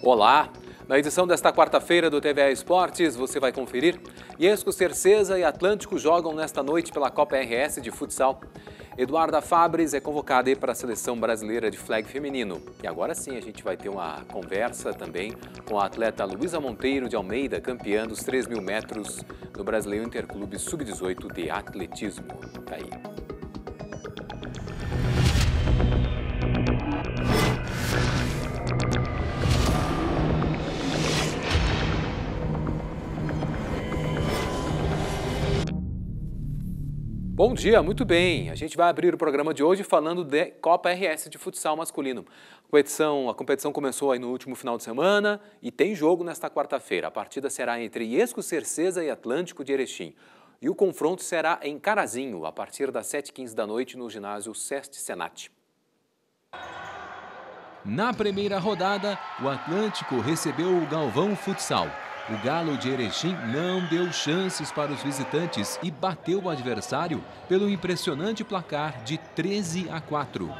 Olá! Na edição desta quarta-feira do TVA Esportes, você vai conferir. Iesco, Cercesa e Atlântico jogam nesta noite pela Copa RS de futsal. Eduarda Fabres é convocada para a seleção brasileira de flag feminino. E agora sim a gente vai ter uma conversa também com a atleta Luísa Monteiro de Almeida, campeã dos 3 mil metros no Brasileiro Interclube Sub-18 de Atletismo. Tá aí. Bom dia, muito bem. A gente vai abrir o programa de hoje falando de Copa RS de futsal masculino. A competição, a competição começou aí no último final de semana e tem jogo nesta quarta-feira. A partida será entre Iesco Cercesa e Atlântico de Erechim. E o confronto será em Carazinho, a partir das 7h15 da noite no ginásio Seste Senat. Na primeira rodada, o Atlântico recebeu o Galvão Futsal. O Galo de Erechim não deu chances para os visitantes e bateu o adversário pelo impressionante placar de 13 a 4.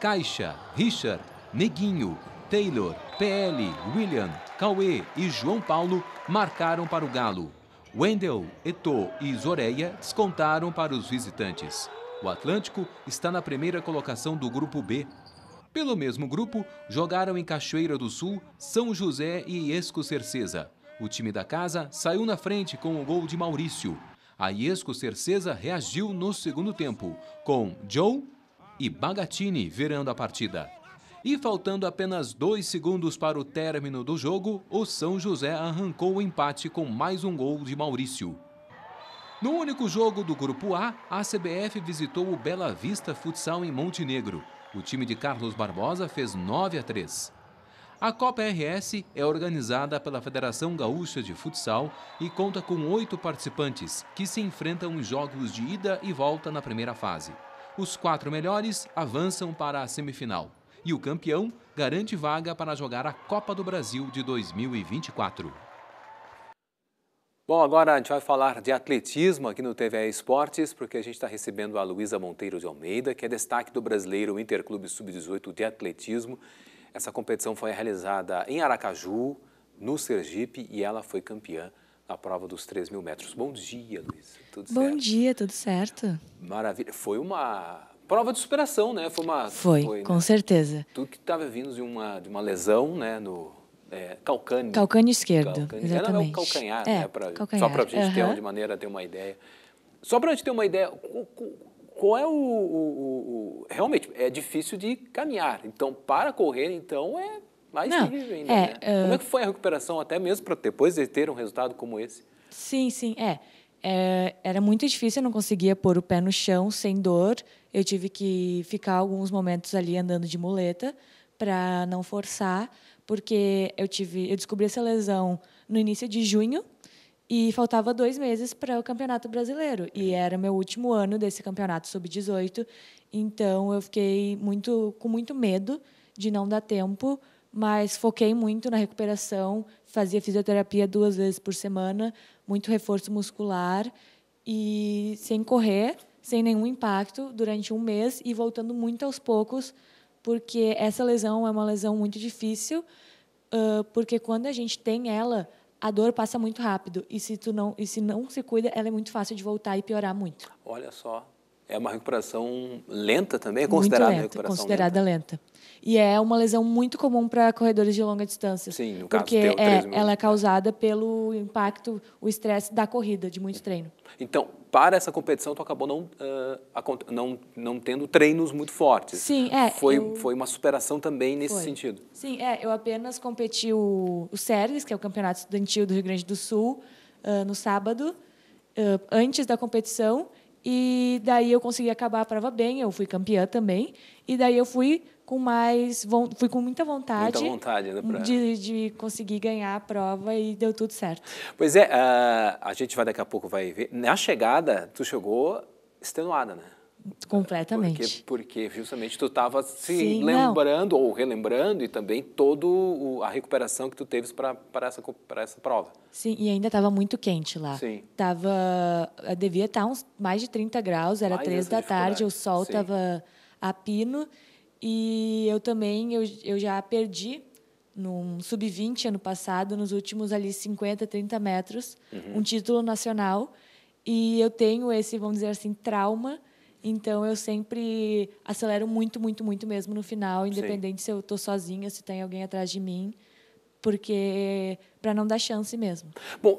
Caixa, Richard, Neguinho, Taylor, PL, William, Cauê e João Paulo marcaram para o Galo. Wendel, Eto e Zoreia descontaram para os visitantes. O Atlântico está na primeira colocação do Grupo B. Pelo mesmo grupo, jogaram em Cachoeira do Sul, São José e Esco Cercesa. O time da casa saiu na frente com o gol de Maurício. A Iesco Cercesa reagiu no segundo tempo, com Joe e Bagatini virando a partida. E faltando apenas dois segundos para o término do jogo, o São José arrancou o empate com mais um gol de Maurício. No único jogo do Grupo A, a CBF visitou o Bela Vista Futsal em Montenegro. O time de Carlos Barbosa fez 9 a 3. A Copa RS é organizada pela Federação Gaúcha de Futsal e conta com oito participantes que se enfrentam em jogos de ida e volta na primeira fase. Os quatro melhores avançam para a semifinal e o campeão garante vaga para jogar a Copa do Brasil de 2024. Bom, agora a gente vai falar de atletismo aqui no TV Esportes, porque a gente está recebendo a Luísa Monteiro de Almeida, que é destaque do Brasileiro Interclube Sub-18 de Atletismo. Essa competição foi realizada em Aracaju, no Sergipe, e ela foi campeã na prova dos 3 mil metros. Bom dia, Luísa. Tudo Bom certo? dia, tudo certo. Maravilha. Foi uma prova de superação, né? Foi, uma, foi, foi com né? certeza. Tu que estava vindo de uma, de uma lesão, né, no é, calcânio. Calcânio esquerdo, calcânio. exatamente. É, não, é o calcanhar, é, né? Pra, calcanhar. Só para a gente uhum. ter, de maneira, ter uma ideia. Só para a gente ter uma ideia, qual é o, o, o, Realmente, é difícil de caminhar. Então, para correr, então, é mais Não, difícil ainda. É, né? uh... Como é que foi a recuperação, até mesmo para depois de ter um resultado como esse? Sim, sim, é. é. Era muito difícil, eu não conseguia pôr o pé no chão sem dor. Eu tive que ficar alguns momentos ali andando de muleta para não forçar, porque eu tive, eu descobri essa lesão no início de junho e faltava dois meses para o Campeonato Brasileiro. E era meu último ano desse Campeonato Sub-18. Então, eu fiquei muito com muito medo de não dar tempo, mas foquei muito na recuperação. Fazia fisioterapia duas vezes por semana, muito reforço muscular. E sem correr, sem nenhum impacto, durante um mês. E voltando muito aos poucos, porque essa lesão é uma lesão muito difícil. porque quando a gente tem ela a dor passa muito rápido e se tu não e se não se cuida, ela é muito fácil de voltar e piorar muito. Olha só, é uma recuperação lenta também, é considerada lenta, recuperação considerada lenta. lenta. E é uma lesão muito comum para corredores de longa distância. Sim, no caso porque é, ela é causada pelo impacto, o estresse da corrida, de muito treino. Então, para essa competição, tu acabou não, uh, não, não tendo treinos muito fortes. Sim, é. Foi, eu... foi uma superação também nesse foi. sentido. Sim, é. Eu apenas competi o, o SERGS, que é o Campeonato Estudantil do Rio Grande do Sul, uh, no sábado, uh, antes da competição. E daí eu consegui acabar a prova bem, eu fui campeã também. E daí eu fui com mais fui com muita vontade, muita vontade né, pra... de, de conseguir ganhar a prova e deu tudo certo. Pois é, a, a gente vai daqui a pouco vai ver. Na chegada, tu chegou extenuada, né? Completamente. Porque, porque justamente tu estava se Sim, lembrando não. ou relembrando e também toda a recuperação que tu teve para essa, essa prova. Sim, e ainda estava muito quente lá. Sim. Tava, devia estar tá uns mais de 30 graus, era mais três da tarde, o sol estava a pino. E eu também, eu, eu já perdi num sub-20 ano passado, nos últimos ali 50, 30 metros, uhum. um título nacional. E eu tenho esse, vamos dizer assim, trauma. Então eu sempre acelero muito, muito, muito mesmo no final, independente Sim. se eu estou sozinha, se tem alguém atrás de mim, porque para não dar chance mesmo. Bom,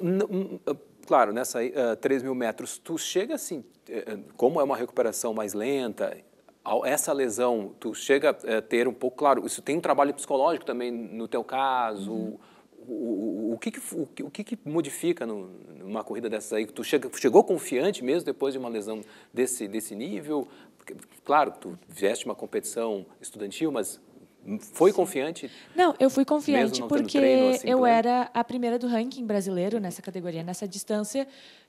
claro, nessa aí, uh, 3 mil metros, tu chega assim, eh, eh, como é uma recuperação mais lenta, essa lesão, tu chega a ter um pouco, claro, isso tem um trabalho psicológico também no teu caso, uhum. O, o, o, que, que, o, o que, que modifica no, numa corrida dessas aí? Tu chega, chegou confiante mesmo depois de uma lesão desse, desse nível? Porque, claro, tu veste uma competição estudantil, mas foi confiante? Não, eu fui confiante porque treino, assim, eu era a primeira do ranking brasileiro nessa categoria, nessa distância,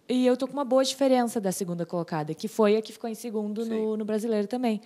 e eu tô com uma boa diferença da segunda colocada, que foi a que ficou em segundo no, no, brasileiro também.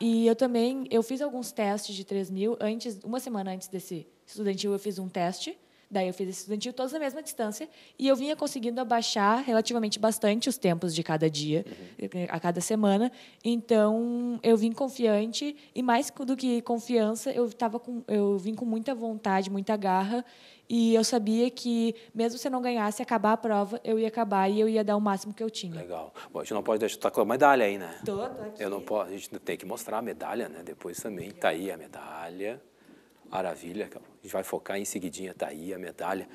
E eu também, eu fiz alguns testes de 3 mil antes, uma semana antes desse estudantil, eu fiz um teste Daí eu fiz esse estudantil todos na mesma distância e eu vinha conseguindo abaixar relativamente bastante os tempos de cada dia, uhum. a cada semana. Então eu vim confiante e mais do que confiança, eu tava com, eu vim com muita vontade, muita garra e eu sabia que mesmo se eu não ganhasse, acabar a prova, eu ia acabar e eu ia dar o máximo que eu tinha. Legal. Bom, a gente não pode deixar tá com a medalha aí, né? Tô, tô aqui. Eu não posso, a gente tem que mostrar a medalha, né? Depois também. Tá aí a medalha. Maravilha, a gente vai focar em seguidinha, tá aí a medalha.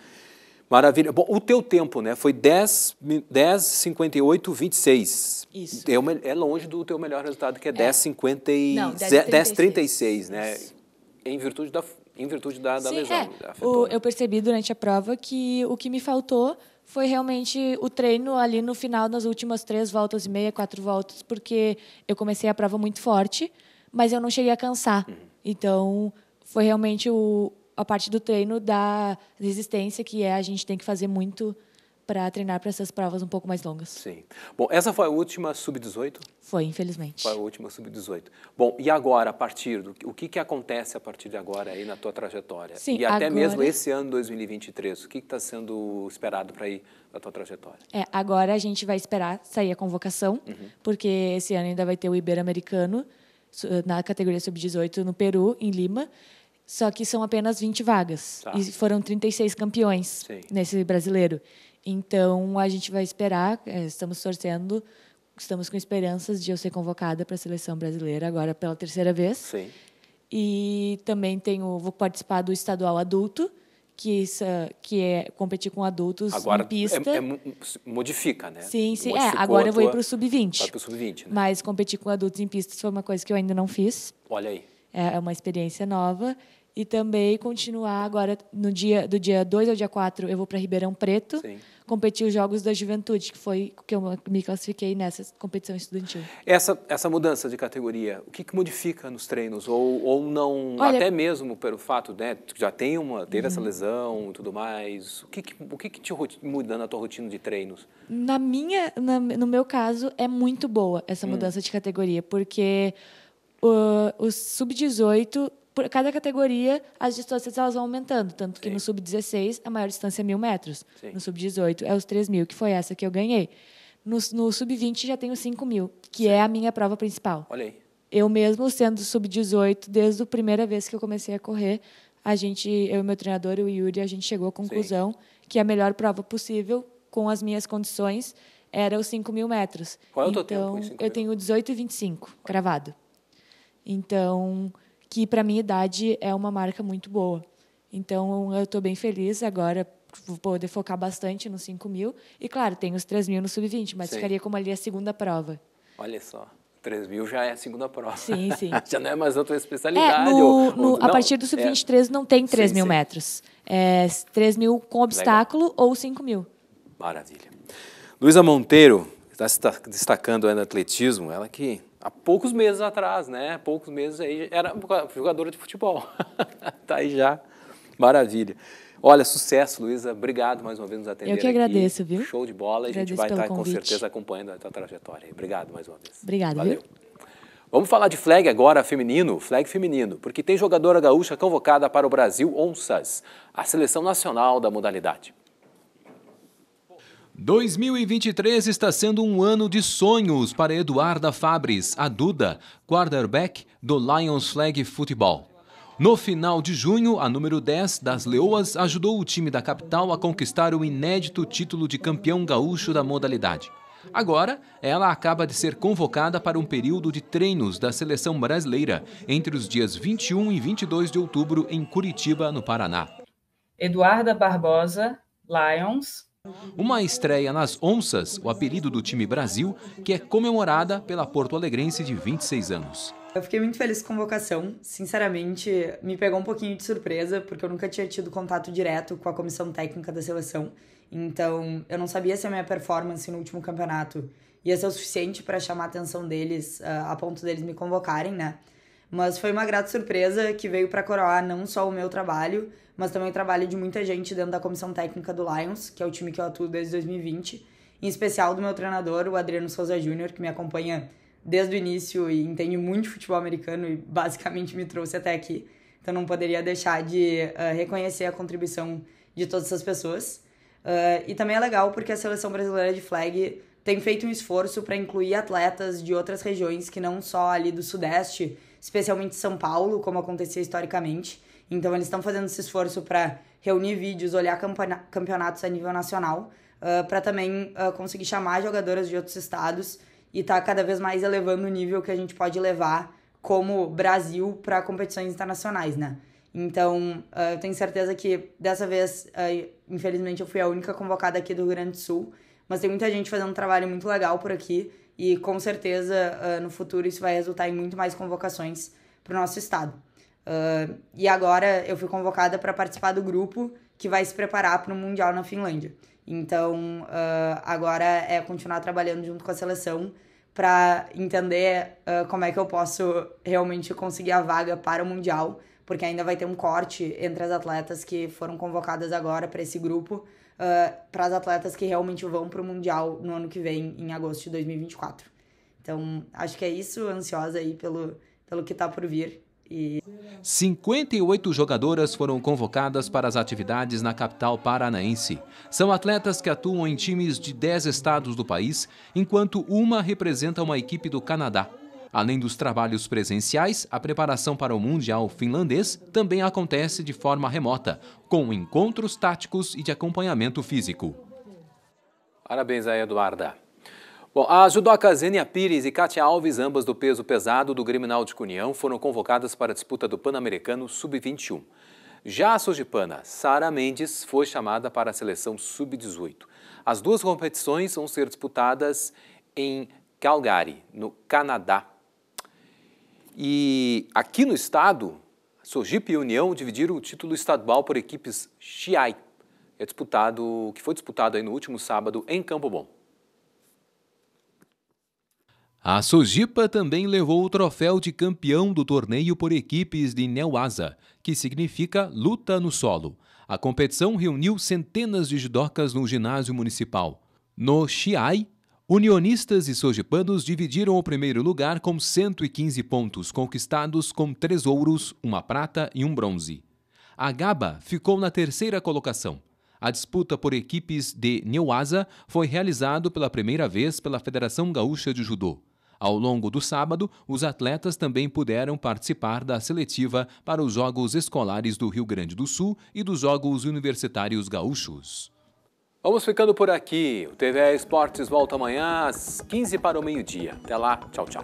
Maravilha. Bom, o teu tempo, né, foi 10, 10 58, 26. Isso. É, é longe do teu melhor resultado, que é, é. 10, 50 e... Não, 10, 36. 10 36, né? Isso. Em virtude da, em virtude da, da Sim, lesão. É. O, eu percebi durante a prova que o que me faltou foi realmente o treino ali no final, nas últimas três voltas e meia, quatro voltas, porque eu comecei a prova muito forte, mas eu não cheguei a cansar. Uhum. Então, foi realmente o, a parte do treino da resistência, que é a gente tem que fazer muito para treinar para essas provas um pouco mais longas. Sim. Bom, essa foi a última sub-18? Foi, infelizmente. Foi a última sub-18. Bom, e agora, a partir do o que, que acontece a partir de agora aí na tua trajetória? Sim, e até agora... mesmo esse ano 2023, o que está sendo esperado para ir na tua trajetória? É, agora a gente vai esperar sair a convocação, uhum. porque esse ano ainda vai ter o Ibero-Americano na categoria sub-18 no Peru, em Lima. Só que são apenas 20 vagas. Tá. E foram 36 campeões Sim. nesse brasileiro. Então, a gente vai esperar, é, estamos torcendo, estamos com esperanças de eu ser convocada para a seleção brasileira agora pela terceira vez. Sim. E também tenho, vou participar do estadual adulto, que, isso, que é competir com adultos agora em pista. É, é, modifica, né? Sim, sim. É, agora eu vou ir para o sub-20. Vai para o sub-20, né? Mas competir com adultos em pista foi uma coisa que eu ainda não fiz. Olha aí. É, é uma experiência nova e também continuar agora no dia do dia 2 ao dia 4 eu vou para Ribeirão Preto Sim. Competir os jogos da juventude que foi que eu me classifiquei nessa competição estudantil essa essa mudança de categoria o que, que modifica nos treinos ou, ou não Olha, até mesmo pelo fato né já tem uma teve uhum. essa lesão e tudo mais o que, que o que, que te muda na tua rotina de treinos na minha na, no meu caso é muito boa essa hum. mudança hum. de categoria porque uh, os sub 18 por cada categoria, as distâncias elas vão aumentando. Tanto que Sim. no sub-16, a maior distância é mil metros. Sim. No sub-18 é os 3 mil, que foi essa que eu ganhei. No, no sub-20 já tenho 5 mil, que Sim. é a minha prova principal. Olha aí. Eu mesmo sendo sub-18, desde a primeira vez que eu comecei a correr, a gente, eu e meu treinador, o Yuri, a gente chegou à conclusão que a melhor prova possível, com as minhas condições, era os 5 mil metros. Qual é o então, teu tempo? Eu tenho 18 e 25, cravado. Então, que para minha idade é uma marca muito boa. Então, eu estou bem feliz agora vou poder focar bastante nos 5 mil. E, claro, tem os 3 mil no sub-20, mas sim. ficaria como ali a segunda prova. Olha só. 3 mil já é a segunda prova. Sim, sim. já não é mais outra especialidade. É, no, ou, no, ou, a partir do sub-23 é. não tem 3 sim, mil sim. metros. É 3 mil com obstáculo Legal. ou 5 mil. Maravilha. Luísa Monteiro, está se destacando no atletismo, ela que há poucos meses atrás, né? Poucos meses aí era jogadora de futebol. tá aí já. Maravilha. Olha, sucesso, Luísa. Obrigado mais uma vez nos atender. Eu que agradeço, aqui. viu? Show de bola. Agradeço a gente vai estar convite. com certeza acompanhando a tua trajetória. Obrigado mais uma vez. Obrigado, Valeu. Viu? Vamos falar de flag agora feminino, flag feminino, porque tem jogadora gaúcha convocada para o Brasil Onças, a seleção nacional da modalidade. 2023 está sendo um ano de sonhos para Eduarda Fabres, a Duda, quarterback do Lions Flag Futebol. No final de junho, a número 10 das Leoas ajudou o time da capital a conquistar o inédito título de campeão gaúcho da modalidade. Agora, ela acaba de ser convocada para um período de treinos da seleção brasileira entre os dias 21 e 22 de outubro em Curitiba, no Paraná. Eduarda Barbosa, Lions. Uma estreia nas Onças, o apelido do time Brasil, que é comemorada pela Porto Alegrense de 26 anos. Eu fiquei muito feliz com a convocação. Sinceramente, me pegou um pouquinho de surpresa, porque eu nunca tinha tido contato direto com a comissão técnica da seleção. Então, eu não sabia se a minha performance no último campeonato ia ser o suficiente para chamar a atenção deles, a ponto deles me convocarem, né? Mas foi uma grata surpresa que veio para coroar não só o meu trabalho, mas também o trabalho de muita gente dentro da comissão técnica do Lions, que é o time que eu atuo desde 2020, em especial do meu treinador, o Adriano Souza Júnior, que me acompanha desde o início e entende muito futebol americano e basicamente me trouxe até aqui. Então não poderia deixar de uh, reconhecer a contribuição de todas essas pessoas. Uh, e também é legal porque a seleção brasileira de flag tem feito um esforço para incluir atletas de outras regiões que não só ali do Sudeste, especialmente São Paulo, como acontecia historicamente. Então eles estão fazendo esse esforço para reunir vídeos, olhar campeonatos a nível nacional, uh, para também uh, conseguir chamar jogadoras de outros estados e tá cada vez mais elevando o nível que a gente pode levar como Brasil para competições internacionais, né? Então, uh, eu tenho certeza que dessa vez, infelizmente, eu fui a única convocada aqui do Rio Grande do Sul, mas tem muita gente fazendo um trabalho muito legal por aqui e com certeza uh, no futuro isso vai resultar em muito mais convocações para o nosso estado. e agora eu fui convocada para participar do grupo que vai se preparar para o Mundial na Finlândia. Então, uh, agora é continuar trabalhando junto com a seleção para entender uh, como é que eu posso realmente conseguir a vaga para o Mundial, porque ainda vai ter um corte entre as atletas que foram convocadas agora para esse grupo, uh, para as atletas que realmente vão para o Mundial no ano que vem, em agosto de 2024. Então, acho que é isso, ansiosa aí pelo, pelo que está por vir. E... 58 jogadoras foram convocadas para as atividades na capital paranaense. São atletas que atuam em times de 10 estados do país, enquanto uma representa uma equipe do Canadá. Além dos trabalhos presenciais, a preparação para o Mundial finlandês também acontece de forma remota, com encontros táticos e de acompanhamento físico. Parabéns aí, Eduarda. Bom, a judoca Zênia Pires e Kátia Alves, ambas do peso pesado do Grêmio Náutico União, foram convocadas para a disputa do Pan-Americano Sub-21. Já a sojipana Sara Mendes foi chamada para a seleção Sub-18. As duas competições vão ser disputadas em Calgary, no Canadá. E aqui no estado, Sojipa e União dividiram o título estadual por equipes Chiai, é disputado, que foi disputado aí no último sábado em Campo Bom. A Sojipa também levou o troféu de campeão do torneio por equipes de Neuasa, que significa luta no solo. A competição reuniu centenas de judocas no ginásio municipal. No Chiai, unionistas e sojipanos dividiram o primeiro lugar com 115 pontos, conquistados com três ouros, uma prata e um bronze. A Gaba ficou na terceira colocação. A disputa por equipes de Neuasa foi realizado pela primeira vez pela Federação Gaúcha de Judô. Ao longo do sábado, os atletas também puderam participar da seletiva para os Jogos Escolares do Rio Grande do Sul e dos Jogos Universitários Gaúchos. Vamos ficando por aqui. O TV Esportes volta amanhã às 15 para o meio-dia. Até lá. Tchau, tchau.